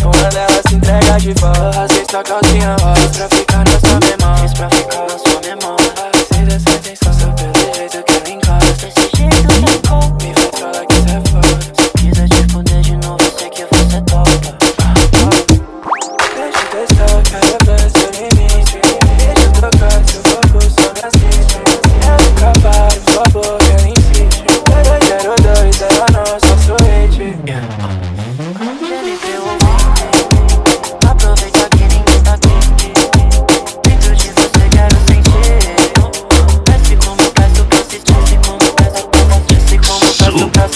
Quando ela se entrega de volta Sem sua calcinha rosa pra ficar na sua memória Fiz pra ficar na sua memória Se dessa atenção só pelo jeito que ela encosta Desse jeito é bom. Me faz falar que cê é foda Se quiser te fuder de novo, sei que você toca. Deixa eu testar, quero ver